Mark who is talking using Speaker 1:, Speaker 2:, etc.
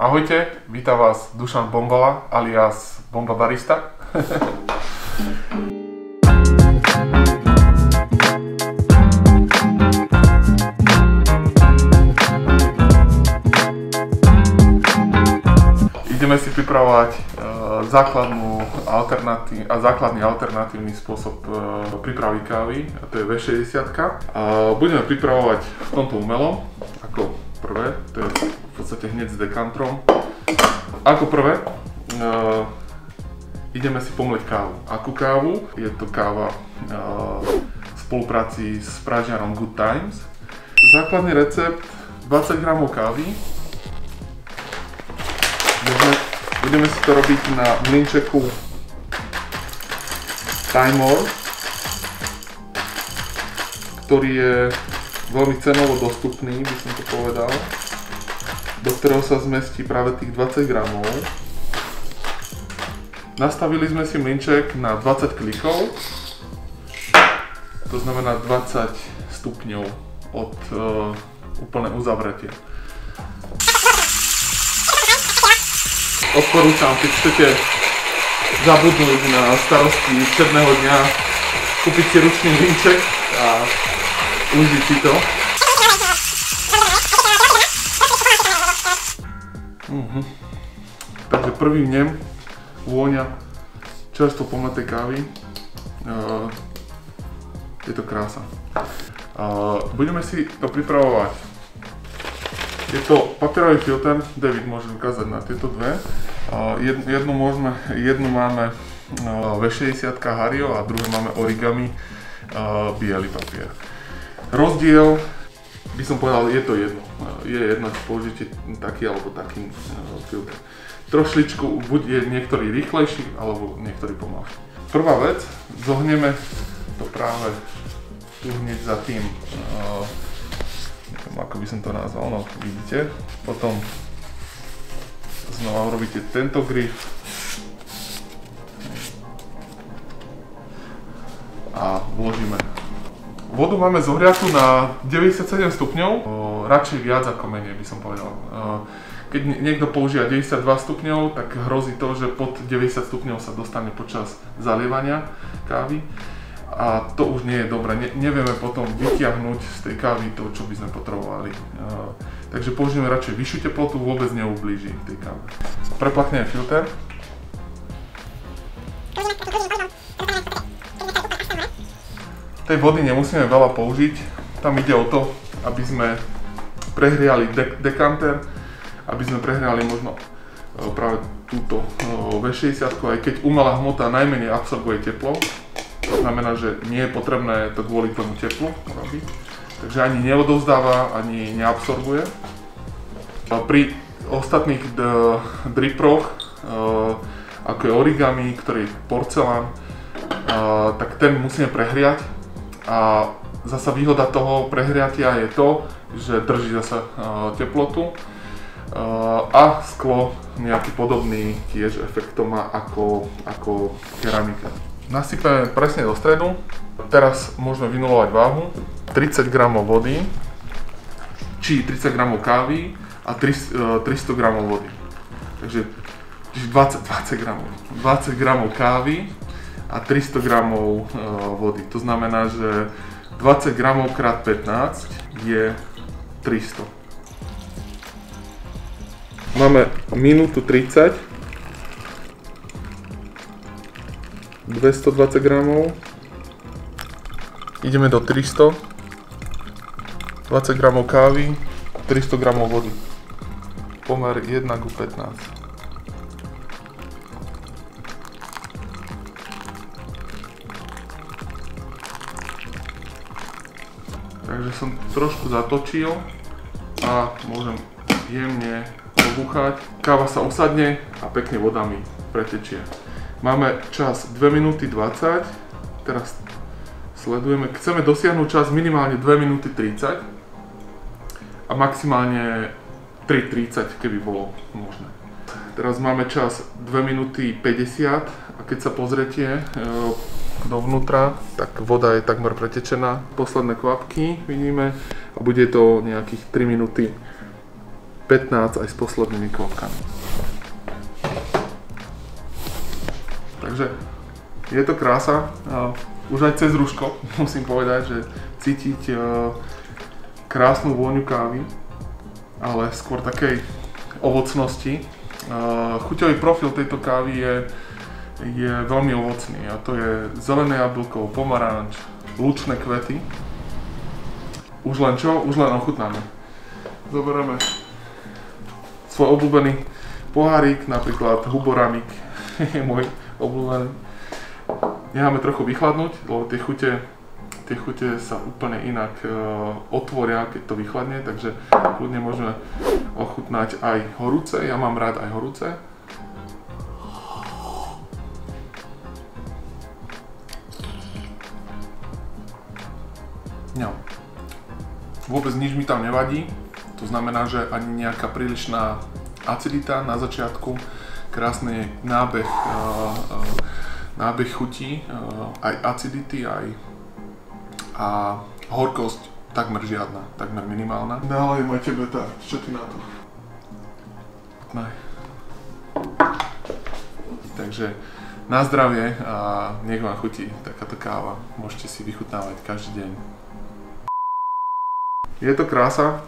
Speaker 1: Ahojte, vítam vás Dušan Bombala alias Bomba Barista. Ideme si pripravovať e, základnú alternatív, a základný alternatívny spôsob e, prípravy kávy, a to je V60. A budeme pripravovať v tomto umelom, ako prvé, to je podstate hneď s dekantrom. Ako prvé, e, ideme si pomleť kávu. Akú kávu? Je to káva v spolupráci s pražiarom Good Times. Základný recept 20 g kávy, Budeme, budeme si to robiť na mlinčeku Timor, ktorý je veľmi cenovo dostupný, by som to povedal, do ktorého sa zmestí práve tých 20 gramov. Nastavili sme si mlinček na 20 klikov, to znamená 20 stupňov od uh, úplne uzavretia. odporúčam, keď chcete zabudnúť na starosti všedného dňa, kúpiť si ručný vinček a užiť si to. Uh-huh. Takže prvý vnem vôňa čerstvo pomletej kávy. Uh, je to krása. Uh, budeme si to pripravovať je to papierový filter, David môže ukázať na tieto dve. Jednu, môžeme, jednu máme V60 Hario a druhú máme Origami biely papier. Rozdiel by som povedal, je to jedno. Je jedno, či použijete taký alebo taký filter. Trošličku, buď je niektorý rýchlejší, alebo niektorý pomalší. Prvá vec, zohneme to práve tu hneď za tým ako by som to nazval, no vidíte. Potom znova urobíte tento grif a vložíme. Vodu máme zohriatú na 97 stupňov, radšej viac ako menej by som povedal. Keď niekto používa 92 stupňov, tak hrozí to, že pod 90 stupňov sa dostane počas zalievania kávy a to už nie je dobré. Ne, nevieme potom vytiahnuť z tej kávy to, čo by sme potrebovali. Takže použijeme radšej vyššiu teplotu, vôbec neublíži tej káve. Preplachnem filter. Tej vody nemusíme veľa použiť. Tam ide o to, aby sme prehriali de dekanter, aby sme prehriali možno uh, práve túto uh, V60, aj keď umelá hmota najmenej absorbuje teplo, to znamená, že nie je potrebné to kvôli tomu teplu robiť. Takže ani neodovzdáva, ani neabsorbuje. Pri ostatných driproch, e, ako je origami, ktorý je porcelán, e, tak ten musíme prehriať. A zasa výhoda toho prehriatia je to, že drží zasa e, teplotu. A sklo nejaký podobný tiež efekt to má ako, ako keramika. Nasypeme presne do stredu. Teraz môžeme vynulovať váhu. 30 g vody, či 30 g kávy a 300 g vody. Takže 20, 20 g. 20 g kávy a 300 g vody. To znamená, že 20 g krát 15 je 300. Máme minútu 30 220 gramov. Ideme do 300. 20 gramov kávy, 300 gramov vody. Pomer 1 ku 15. Takže som trošku zatočil a môžem jemne obúchať. Káva sa usadne a pekne vodami pretečie. Máme čas 2 minúty 20, teraz sledujeme, chceme dosiahnuť čas minimálne 2 minúty 30 a maximálne 3.30, keby bolo možné. Teraz máme čas 2 minúty 50 a keď sa pozriete dovnútra, tak voda je takmer pretečená. Posledné kvapky vidíme a bude to nejakých 3 minúty 15 aj s poslednými kvapkami. Takže je to krása. Už aj cez ruško musím povedať, že cítiť e, krásnu vôňu kávy, ale skôr takej ovocnosti. E, chuťový profil tejto kávy je, je veľmi ovocný a to je zelené jablko, pomaranč, lučné kvety. Už len čo? Už len ochutnáme. Zoberieme svoj obľúbený pohárik, napríklad Huboramik je môj obľúbený necháme trochu vychladnúť, lebo tie chute, tie chute sa úplne inak e, otvoria, keď to vychladne, takže kľudne môžeme ochutnať aj horúce, ja mám rád aj horúce. No. Vôbec nič mi tam nevadí, to znamená, že ani nejaká prílišná acidita na začiatku, krásny nábeh uh, uh, nábeh chutí, eh, aj acidity, aj a horkosť takmer žiadna, takmer minimálna. Nalej ma tebe tak, čo ty na to? Naj. Takže na zdravie a nech vám chutí takáto káva. Môžete si vychutnávať každý deň. Je to krása.